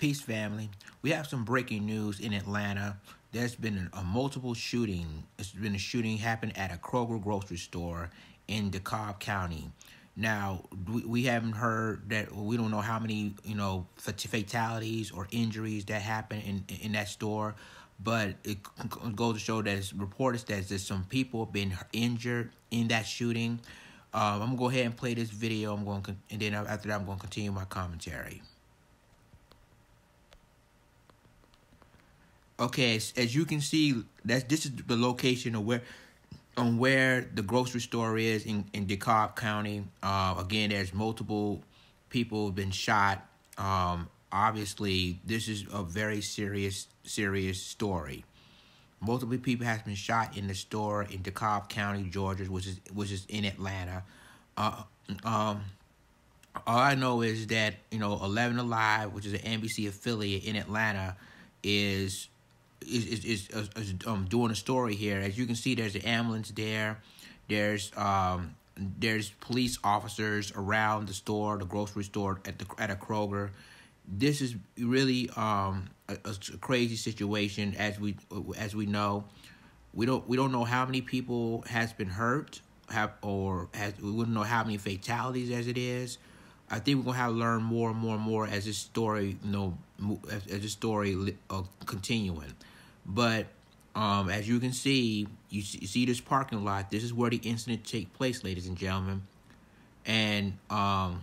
Peace, family. We have some breaking news in Atlanta. There's been a, multiple shooting. It's been a shooting happened at a Kroger grocery store in DeKalb County. Now we, we haven't heard that. We don't know how many you know fatalities or injuries that happened in in that store, but it goes to show that it's reported that there's some people been injured in that shooting. Um, I'm gonna go ahead and play this video. I'm going, to, and then after that, I'm going to continue my commentary. Okay, as, as you can see, that's this is the location of where on where the grocery store is in, in DeKalb County. Uh, again, there's multiple people have been shot. Um, obviously, this is a very serious, serious story. Multiple people has been shot in the store in DeKalb County, Georgia, which is which is in Atlanta. Uh, um, all I know is that you know Eleven Alive, which is an NBC affiliate in Atlanta, is is is, is, is um, doing a story here. As you can see, there's an ambulance there. There's um there's police officers around the store, the grocery store at the at a Kroger. This is really um a, a crazy situation as we as we know. We don't we don't know how many people has been hurt have or has we wouldn't know how many fatalities as it is. I think we're gonna have to learn more and more and more as this story, you know, as, as this story uh, continuing. But um, as you can see, you see, you see this parking lot. This is where the incident take place, ladies and gentlemen. And um,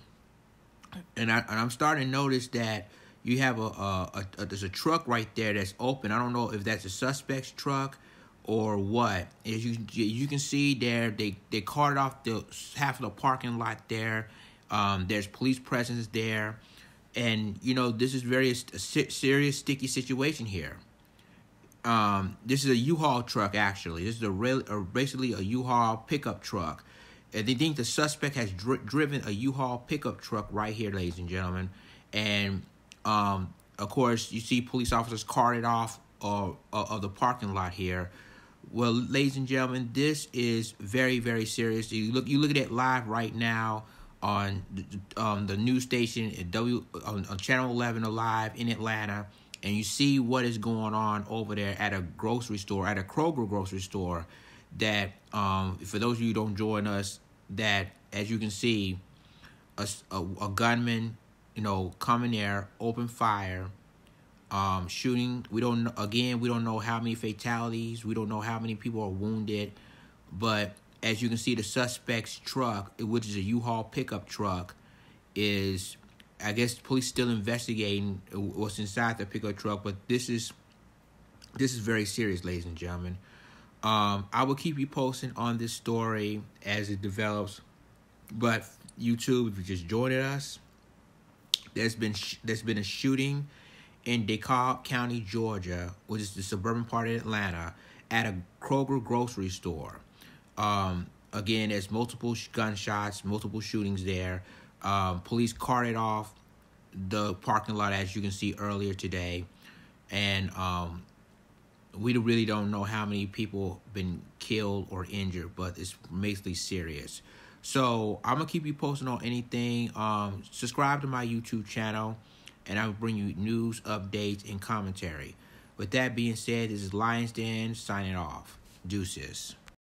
and I and I'm starting to notice that you have a, a, a, a there's a truck right there that's open. I don't know if that's a suspect's truck or what. As you you can see there, they they carted off the half of the parking lot there. Um, there's police presence there, and you know this is very a serious sticky situation here. Um, this is a U-Haul truck actually. This is a or basically a U-Haul pickup truck. And they think the suspect has dri driven a U-Haul pickup truck right here, ladies and gentlemen. And um, of course, you see police officers carted off uh, of the parking lot here. Well, ladies and gentlemen, this is very, very serious. You look, you look at it live right now on the, um, the news station at W on, on Channel 11 Alive in Atlanta and you see what is going on over there at a grocery store, at a Kroger grocery store, that um, for those of you who don't join us, that as you can see, a, a, a gunman, you know, coming there, open fire, um, shooting. We don't again, we don't know how many fatalities, we don't know how many people are wounded, but as you can see, the suspect's truck, which is a U-Haul pickup truck, is I guess police still investigating what's inside the pickup truck, but this is this is very serious, ladies and gentlemen. Um, I will keep you posting on this story as it develops. But YouTube, if you just joined us, there's been there's been a shooting in DeKalb County, Georgia, which is the suburban part of Atlanta, at a Kroger grocery store. Um, again, there's multiple gunshots, multiple shootings there. Um, police carted off the parking lot as you can see earlier today, and um, we really don't know how many people been killed or injured, but it's basically serious. So I'm gonna keep you posted on anything. Um, subscribe to my YouTube channel, and I will bring you news, updates, and commentary. With that being said, this is Lions Den signing off. Deuces.